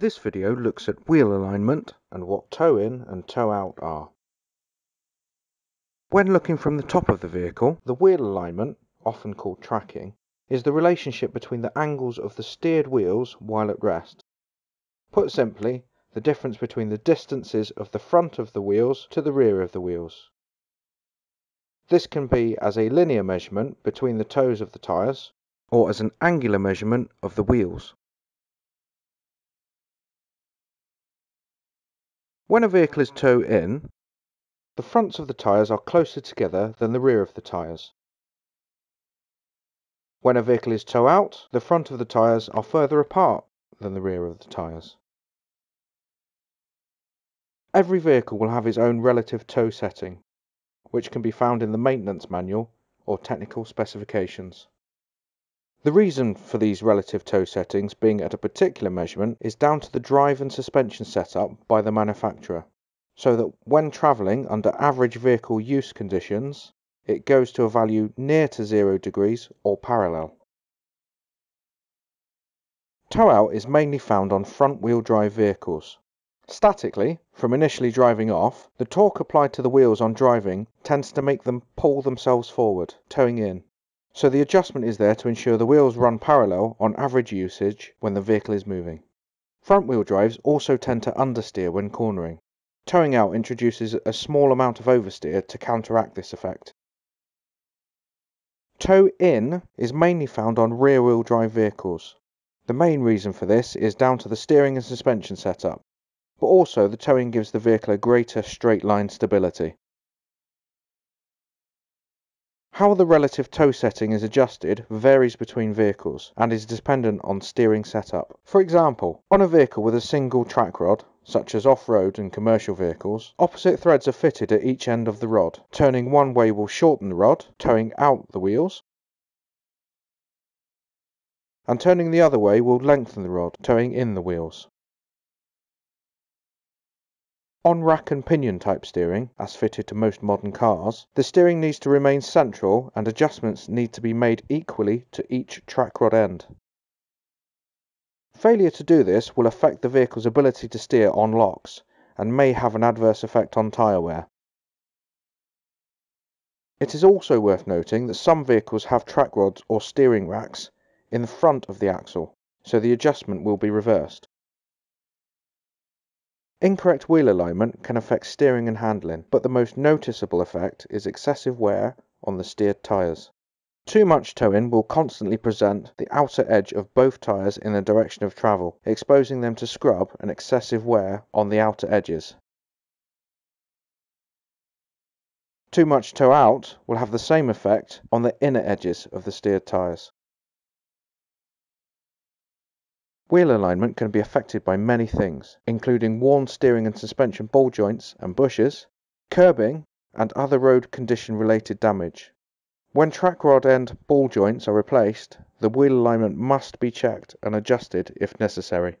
This video looks at wheel alignment and what toe in and toe out are. When looking from the top of the vehicle, the wheel alignment, often called tracking, is the relationship between the angles of the steered wheels while at rest. Put simply, the difference between the distances of the front of the wheels to the rear of the wheels. This can be as a linear measurement between the toes of the tyres, or as an angular measurement of the wheels. When a vehicle is toe in, the fronts of the tyres are closer together than the rear of the tyres. When a vehicle is toe out, the front of the tyres are further apart than the rear of the tyres. Every vehicle will have its own relative toe setting, which can be found in the maintenance manual or technical specifications. The reason for these relative toe settings being at a particular measurement is down to the drive and suspension setup by the manufacturer, so that when travelling under average vehicle use conditions, it goes to a value near to 0 degrees or parallel. Toe out is mainly found on front wheel drive vehicles. Statically, from initially driving off, the torque applied to the wheels on driving tends to make them pull themselves forward, toeing in. So the adjustment is there to ensure the wheels run parallel on average usage when the vehicle is moving. Front wheel drives also tend to understeer when cornering. Toeing out introduces a small amount of oversteer to counteract this effect. Toe in is mainly found on rear wheel drive vehicles. The main reason for this is down to the steering and suspension setup, but also the toeing gives the vehicle a greater straight line stability. How the relative toe setting is adjusted varies between vehicles and is dependent on steering setup. For example, on a vehicle with a single track rod, such as off-road and commercial vehicles, opposite threads are fitted at each end of the rod. Turning one way will shorten the rod, toeing out the wheels, and turning the other way will lengthen the rod, toeing in the wheels. On rack and pinion type steering, as fitted to most modern cars, the steering needs to remain central and adjustments need to be made equally to each track rod end. Failure to do this will affect the vehicle's ability to steer on locks and may have an adverse effect on tyre wear. It is also worth noting that some vehicles have track rods or steering racks in the front of the axle, so the adjustment will be reversed. Incorrect wheel alignment can affect steering and handling, but the most noticeable effect is excessive wear on the steered tyres. Too much toe-in will constantly present the outer edge of both tyres in the direction of travel, exposing them to scrub and excessive wear on the outer edges. Too much toe out will have the same effect on the inner edges of the steered tyres. Wheel alignment can be affected by many things, including worn steering and suspension ball joints and bushes, curbing, and other road condition related damage. When track rod end ball joints are replaced, the wheel alignment must be checked and adjusted if necessary.